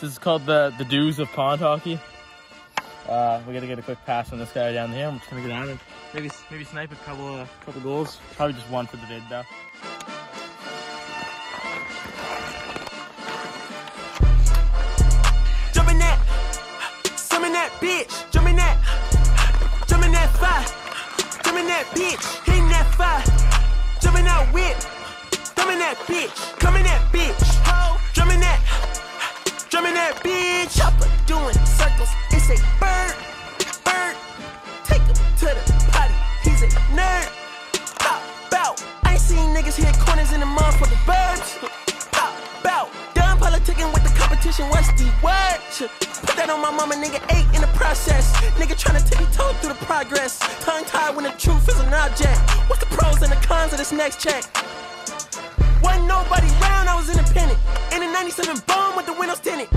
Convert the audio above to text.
This is called the the Do's of Pond Hockey. Uh, we gotta get a quick pass on this guy down here. I'm just gonna go down and maybe maybe snipe a couple of couple goals. Probably just one for the vid though. Jump in that, some in that bitch. Jump in that, jump in that fire. Jump in that bitch, hitting that fire. Jump in that whip, jump in that bitch. Come in that bitch. Chopper doing circles. It's a bird, bird. Take him to the potty. He's a nerd. Pop bow. I ain't seen niggas hit corners in the motherfucking birds. Pop bow. Done politicking with the competition. What's the word? Put that on my mama, nigga. Eight in the process. Nigga tryna tippy toe through the progress. Tongue tied when the truth is an object. What's the pros and the cons of this next check? Wasn't nobody round, I was independent. In a 97 bomb with the windows tinted.